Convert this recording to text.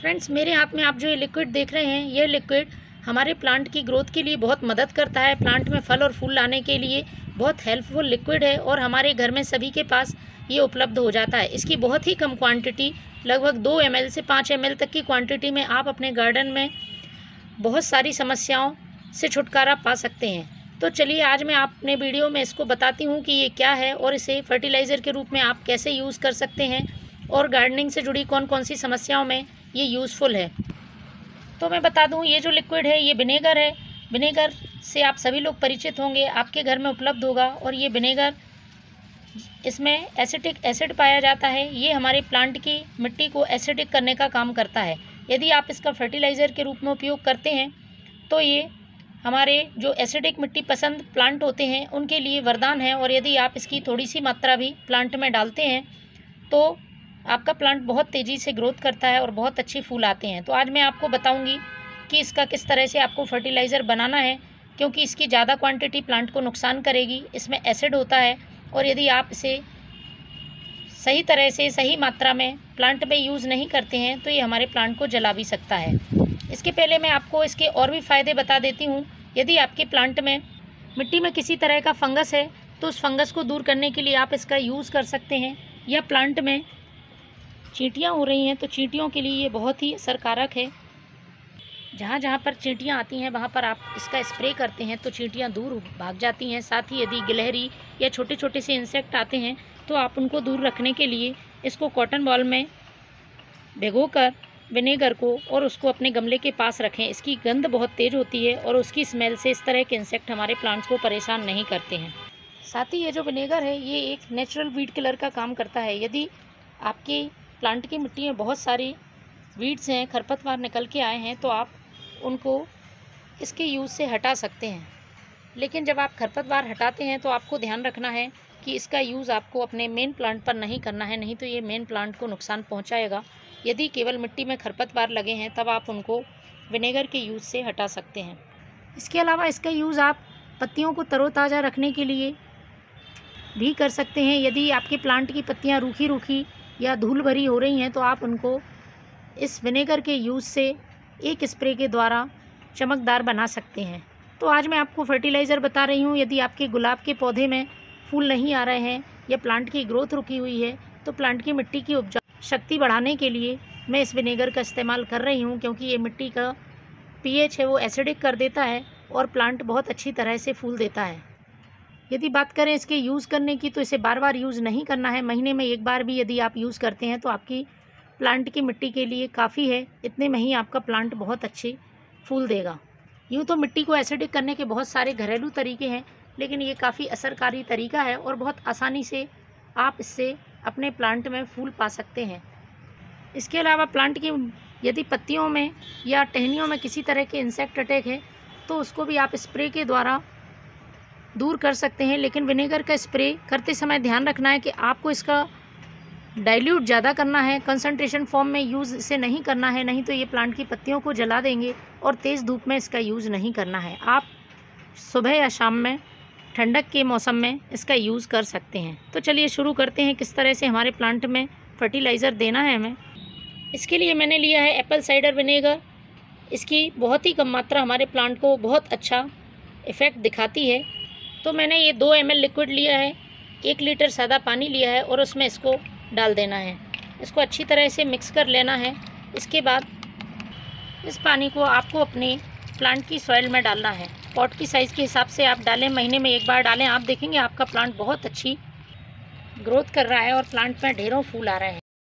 Friends मेरे हाथ में आप जो ये लिक्विड देख रहे हैं, ये लिक्विड हमारे प्लांट की ग्रोथ के लिए बहुत मदद करता है प्लांट में फल और फूल लाने के लिए। बहुत हेल्पफुल लिक्विड है और हमारे घर में सभी के पास ये उपलब्ध हो जाता है। इसकी बहुत ही कम क्वांटिटी लगभग दो एमएल से पाँच एम तक की क्वांटिटी में आप अपने गार्डन में बहुत सारी समस्याओं से छुटकारा पा सकते हैं। तो चलिए आज मैं आपने वीडियो में इसको बताती हूँ कि ये क्या है और इसे फर्टिलाइज़र के रूप में आप कैसे यूज़ कर सकते हैं और गार्डनिंग से जुड़ी कौन कौन सी समस्याओं में ये यूज़फुल है। तो मैं बता दूँ, ये जो लिक्विड है, ये विनेगर है। विनेगर से आप सभी लोग परिचित होंगे, आपके घर में उपलब्ध होगा और ये विनेगर इसमें एसिटिक एसिड पाया जाता है। ये हमारे प्लांट की मिट्टी को एसिडिक करने का काम करता है। यदि आप इसका फर्टिलाइज़र के रूप में उपयोग करते हैं तो ये हमारे जो एसिडिक मिट्टी पसंद प्लांट होते हैं, उनके लिए वरदान है। और यदि आप इसकी थोड़ी सी मात्रा भी प्लांट में डालते हैं तो आपका प्लांट बहुत तेज़ी से ग्रोथ करता है और बहुत अच्छे फूल आते हैं। तो आज मैं आपको बताऊँगी कि इसका किस तरह से आपको फर्टिलाइज़र बनाना है, क्योंकि इसकी ज़्यादा क्वांटिटी प्लांट को नुकसान करेगी, इसमें एसिड होता है और यदि आप इसे सही तरह से, सही मात्रा में प्लांट में यूज़ नहीं करते हैं तो ये हमारे प्लांट को जला भी सकता है। इसके पहले मैं आपको इसके और भी फ़ायदे बता देती हूँ। यदि आपके प्लांट में मिट्टी में किसी तरह का फंगस है तो उस फंगस को दूर करने के लिए आप इसका यूज़ कर सकते हैं। या प्लांट में चींटियाँ हो रही हैं तो चींटियों के लिए ये बहुत ही असरकारक है। जहाँ जहाँ पर चींटियाँ आती हैं, वहाँ पर आप इसका स्प्रे करते हैं तो चींटियाँ दूर भाग जाती हैं। साथ ही यदि गिलहरी या छोटे छोटे से इंसेक्ट आते हैं तो आप उनको दूर रखने के लिए इसको कॉटन बॉल में भिगो कर विनेगर को और उसको अपने गमले के पास रखें। इसकी गंध बहुत तेज़ होती है और उसकी स्मेल से इस तरह के इंसेक्ट हमारे प्लांट्स को परेशान नहीं करते हैं। साथ ही ये जो विनेगर है, ये एक नेचुरल वीड किलर का काम करता है। यदि आपके प्लांट की मिट्टी में बहुत सारी वीड्स हैं, खरपतवार निकल के आए हैं तो आप उनको इसके यूज़ से हटा सकते हैं। लेकिन जब आप खरपतवार हटाते हैं तो आपको ध्यान रखना है कि इसका यूज़ आपको अपने मेन प्लांट पर नहीं करना है, नहीं तो ये मेन प्लांट को नुकसान पहुंचाएगा। यदि केवल मिट्टी में खरपतवार लगे हैं, तब आप उनको विनेगर के यूज़ से हटा सकते हैं। इसके अलावा इसका यूज़ आप पत्तियों को तरोताज़ा रखने के लिए भी कर सकते हैं। यदि आपके प्लांट की पत्तियाँ रूखी रूखी या धूल भरी हो रही हैं तो आप उनको इस विनेगर के यूज़ से एक स्प्रे के द्वारा चमकदार बना सकते हैं। तो आज मैं आपको फर्टिलाइज़र बता रही हूँ, यदि आपके गुलाब के पौधे में फूल नहीं आ रहे हैं या प्लांट की ग्रोथ रुकी हुई है तो प्लांट की मिट्टी की उपजा शक्ति बढ़ाने के लिए मैं इस विनेगर का इस्तेमाल कर रही हूँ, क्योंकि ये मिट्टी का पीएच है, वो एसिडिक कर देता है और प्लांट बहुत अच्छी तरह से फूल देता है। यदि बात करें इसके यूज़ करने की तो इसे बार बार यूज़ नहीं करना है। महीने में एक बार भी यदि आप यूज़ करते हैं तो आपकी प्लांट की मिट्टी के लिए काफ़ी है। इतने में ही आपका प्लांट बहुत अच्छे फूल देगा। यूँ तो मिट्टी को एसिडिक करने के बहुत सारे घरेलू तरीके हैं, लेकिन ये काफ़ी असरकारी तरीका है और बहुत आसानी से आप इससे अपने प्लांट में फूल पा सकते हैं। इसके अलावा प्लांट की, यदि पत्तियों में या टहनियों में किसी तरह के इंसेक्ट अटैक है तो उसको भी आप स्प्रे के द्वारा दूर कर सकते हैं, लेकिन विनेगर का स्प्रे करते समय ध्यान रखना है कि आपको इसका डाइल्यूट ज़्यादा करना है कंसनट्रेशन फॉर्म में यूज़ इसे नहीं करना है, नहीं तो ये प्लांट की पत्तियों को जला देंगे और तेज़ धूप में इसका यूज़ नहीं करना है। आप सुबह या शाम में, ठंडक के मौसम में इसका यूज़ कर सकते हैं। तो चलिए शुरू करते हैं, किस तरह से हमारे प्लांट में फर्टिलाइज़र देना है हमें। इसके लिए मैंने लिया है एप्पल साइडर विनेगर इसकी बहुत ही कम मात्रा हमारे प्लांट को बहुत अच्छा इफ़ेक्ट दिखाती है। तो मैंने ये दो एमएल लिक्विड लिया है, एक लीटर सादा पानी लिया है और उसमें इसको डाल देना है। इसको अच्छी तरह से मिक्स कर लेना है। इसके बाद इस पानी को आपको अपने प्लांट की सॉइल में डालना है। पॉट की साइज़ के हिसाब से आप डालें, महीने में एक बार डालें, आप देखेंगे आपका प्लांट बहुत अच्छी ग्रोथ कर रहा है और प्लांट में ढेरों फूल आ रहे हैं।